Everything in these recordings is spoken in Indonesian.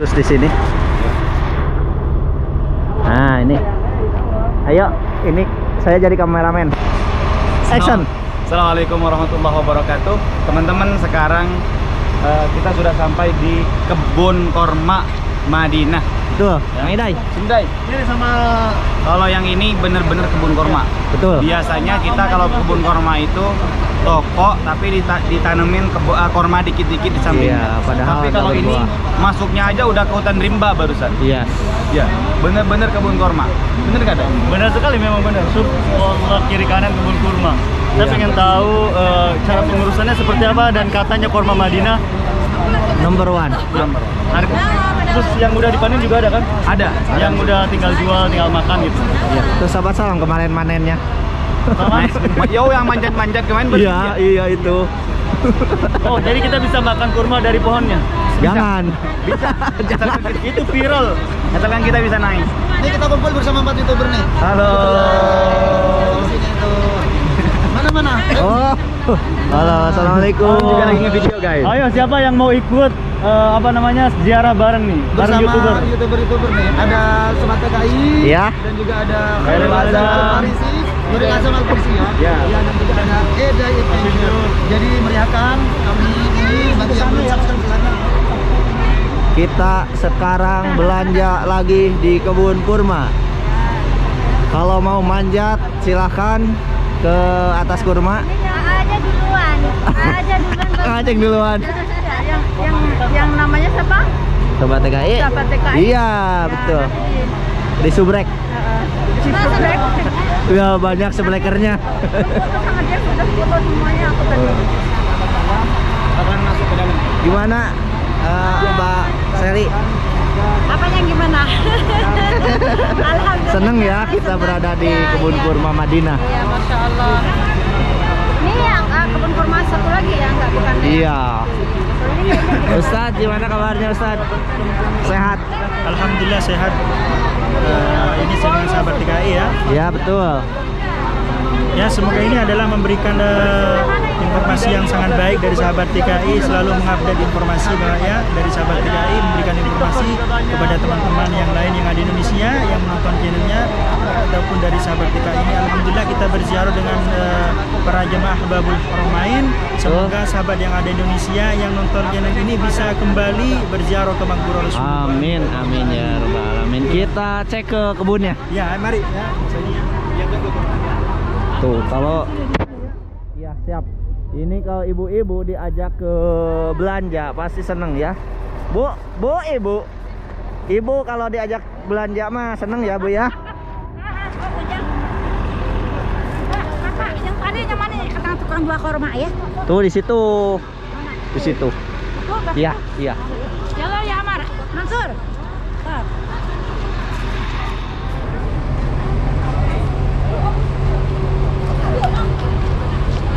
Terus di sini. Nah, ini. Ayo, ini saya jadi kameramen. Action. Assalamualaikum warahmatullahi wabarakatuh Teman-teman sekarang eh, kita sudah sampai di kebun korma Madinah Tuh, Ya. Mang Idai. Sundai Ini sama Kalau yang ini bener-bener kebun korma Betul. Biasanya kita kalau kebun korma itu toko tapi dita- ditanemin kebu eh, korma dikit-dikit di sampingnya Iya, padahal Tapi kalau ini berbuah. masuknya aja udah ke hutan rimba barusan Iya. Ya, bener-bener kebun korma Bener gak ada? Benar sekali memang benar. Sub Allah kiri kanan kebun kurma. Saya Iya. pengen tahu eh, cara pengurusannya seperti apa dan katanya kurma Madinah. Number one. Harga. Terus yang udah dipanen juga ada kan? Ada Yang udah tinggal jual, tinggal makan gitu. Iya. Terus sahabat salam kemarin manennya. Yo yang manjat-manjat kemarin Iya, bertiga. iya itu. Oh, jadi kita bisa makan kurma dari pohonnya. Jangan. Bisa. Kita- Itu viral. Asalkan kita bisa naik. Ini kita kumpul bersama empat youtuber nih. Halo. Sini tuh. Mana-mana? Oh. Halo, assalamualaikum. Juga lagi nge-video guys. Ayo siapa yang mau ikut eh, apa namanya ziarah bareng nih? Bareng Bersama youtuber. youtuber-youtuber nih. Ada Sobat TKI. Iya. Dan juga ada Khairul Azam. Marisi. Nuril Azam Al Kursi ya. Iya. Iya, dan juga ada Eda Adventure. Jadi meriahkan kami ini bagi yang belum subscribe silakan. Kita sekarang belanja lagi di kebun kurma. Kalau mau manjat silahkan ke atas kurma. aja duluan aja duluan Ngajeng duluan. yang yang Sobat TKI. Sobat TKI. Iya, betul. Di subrek. di subrek Ya banyak sebrekernya. foto sama dia sudah foto semuanya aku tadi Akan masuk ke dalam. Gimana eh, Mbak Seli? apanya gimana alhamdulillah Seneng ya kita berada di Ya, kebun ya. kurma Madinah. iya masya allah ah, kebun kurma satu lagi ya nggak bukan yang- Iya. Ustadz, gimana kabarnya Ustadz? Sehat? Alhamdulillah sehat. Eh, ini dengan sahabat TKI ya. Ya betul. Ya semoga ini adalah memberikan eh, informasi yang sangat baik dari sahabat TKI selalu mengupdate informasi bahwa ya dari sahabat TKI memberikan informasi kepada teman-teman yang lain yang ada di Indonesia yang menonton channelnya ataupun dari sahabat TKI ini Alhamdulillah kita berziarah dengan eh, para jemaah Babul Horomain semoga sahabat yang ada di Indonesia yang nonton channel ini bisa kembali berziarah ke Makbul Rasulullah Amin, amin ya rabbal alamin. Kita cek ke kebunnya. ya mari ya ya. Tuh, kalau Iya, siap. Ini kalau ibu-ibu diajak ke belanja pasti seneng ya. Bu, Bu, Ibu. Ibu kalau diajak belanja mah seneng ya, Bu ya. Ya Tuh di situ. Di situ. Iya, iya. Jalan ya Amar Mansur Tuh.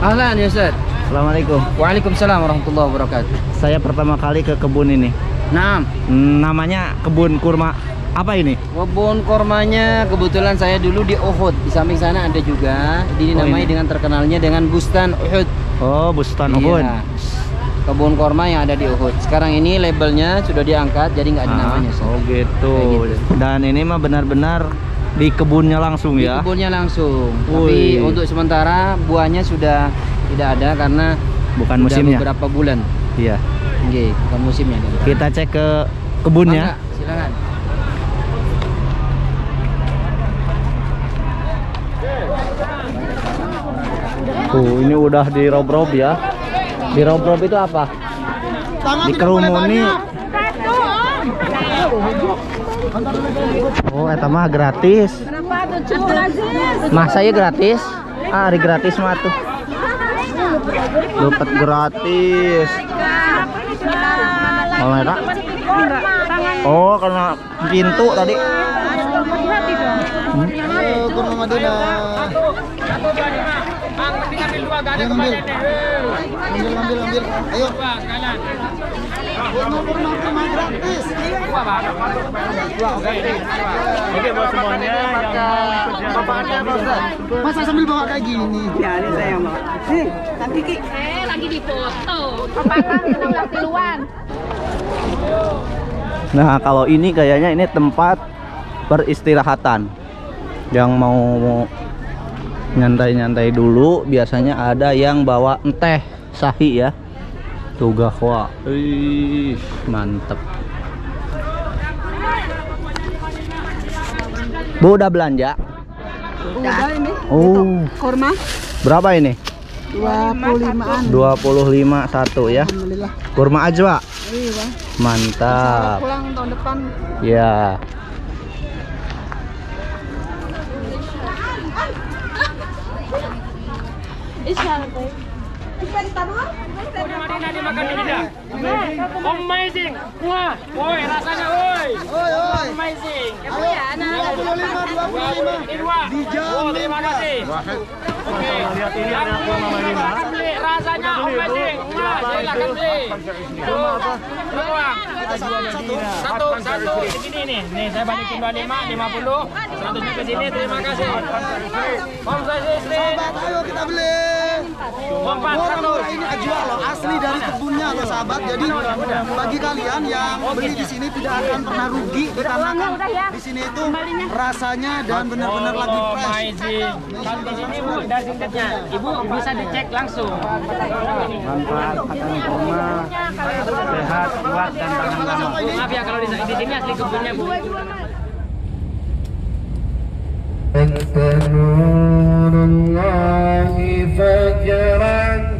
Ahlan ya Ustaz. Assalamualaikum. Waalaikumsalam warahmatullahi wabarakatuh. Saya pertama kali ke kebun ini. Nah, Namanya kebun kurma. Apa ini? kebun kormanya kebetulan saya dulu di Uhud. Di samping sana ada juga. Oh, Dinamai ini. dengan terkenalnya dengan Bustan Uhud. Oh, Bustan Uhud. Iya. Kebun korma yang ada di Uhud. Sekarang ini labelnya sudah diangkat jadi nggak ada Ah, namanya. Ustaz. oh gitu. Gitu. Dan ini mah benar-benar di kebunnya langsung Di ya. kebunnya langsung. Wih. Tapi untuk sementara buahnya sudah tidak ada karena Bukan sudah musimnya. beberapa bulan. Iya. Nggih, bukan musimnya. Kita cek ke kebunnya. Mangga, silakan. Tuh, ini udah dirob-rob ya. Dirob-rob itu apa? Dikerumuni. Oh, eta mah gratis. Kenapa tuh cuy Aziz? Masa ya gratis? Ah, hari gratis mah tuh. Dapat gratis. Oh, merah. Oh, karena pintu tadi. Ambil. Ambil, ambil, ambil. Ayo. Kurma, kurma, kurma gratis. Oke buat semuanya yang kami, Masa sambil bawa kayak gini? Eh, lagi di foto. Papakan udah tiluan. Nah, kalau ini kayaknya ini tempat peristirahatan. Yang mau nyantai-nyantai dulu, biasanya ada yang bawa teh sahi ya. Tuh gahwa. Ih, mantep. Bu udah belanja? Udah ini. Oh, Kurma berapa ini? 25-an. 25 satu ya. Alhamdulillah. Kurma ajwa. Iya, Bang. Mantap. Pulang tahun depan. Ya. Amazing. Wah, woi rasanya woi. Oi, oi. Amazing. Iya, anak. 25, 25. Ini dua. Di jam Oh, terima kasih. Oke. Lihat ini ada kurma Madinah. Rasanya amazing. Wah, silakan beli. Berapa? Satu, satu. Segini nih. Nih saya balikin 25, 50. 100 ke sini. Terima kasih. Om saya. Sahabat, ayo kita beli. Murah-murah ini ajwa loh, asli dari kebunnya loh sahabat. Jadi bagi kalian yang beli di sini tidak akan pernah rugi dikarenakan di sini itu rasanya dan benar-benar lagi Oh, fresh. Kalau di sini Bu, dari singkatnya. Ibu bisa dicek langsung. Manfaat makan kurma sehat, kuat dan tahan lama. Maaf ya kalau di, di sini asli kebunnya Bu. أنت نور الله فجرا.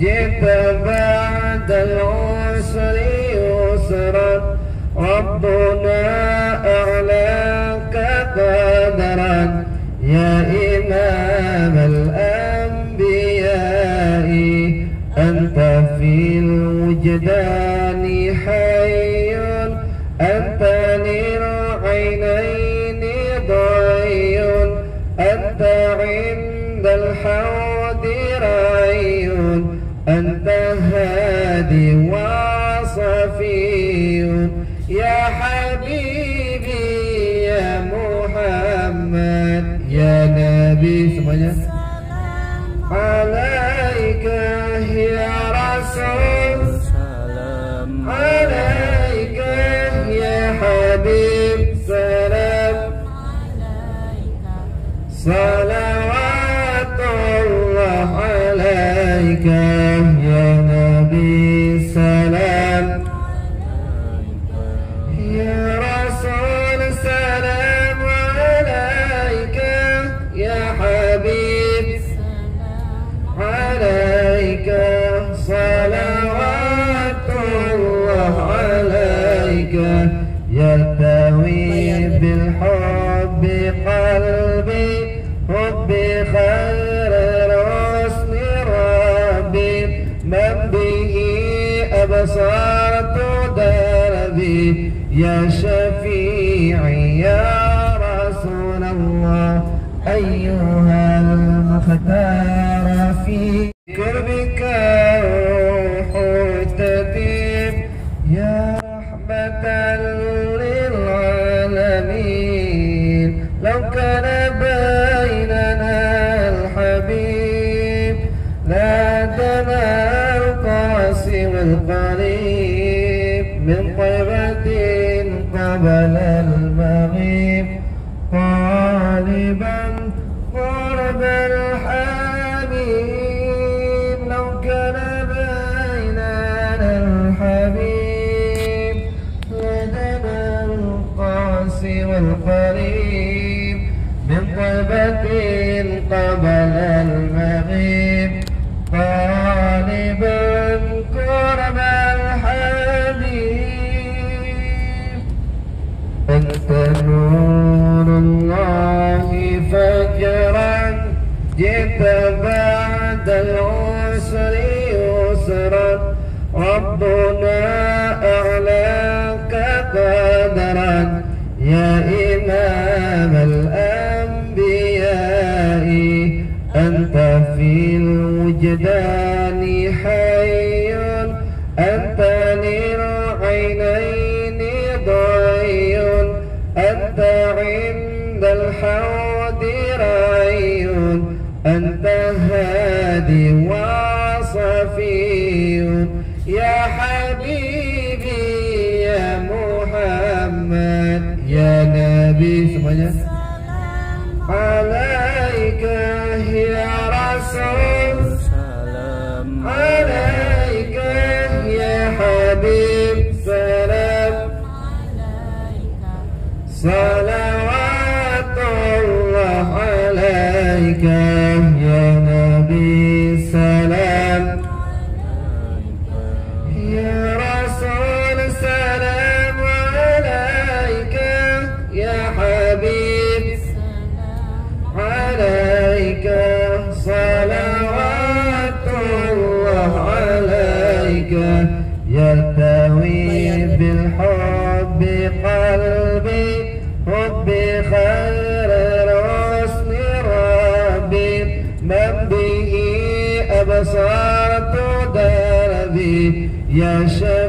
جئت بعد العسر يسرا. ربنا أعلاك قدرا. يا إمام الأنبياء أنت في الوجدان حبيبي يا محمد يا نبي semuanya عليك يا رسول Salam. عليك يا حبيب سلام صلوات الله عليك يا عليك يلتوي بالحب قلبي حبي خير الرسل ربي. من به أبصرت دربي يا القاسي والقريب من طيبة قبل المغيب. طالبا قرب الحبيب لو كان بيننا الحبيب. لدنا القاسي والقريب من طيبة الوجدان حي أنت نير للعينين ضعي أنت عند الحوض رعي أنت هادي وصفي يا حبيبي يا محمد يا نبي semuanya Salam عليك يرتوي بالحب قلبي حبي خير رسل ربي. من به أبصرت دربي يا شيخ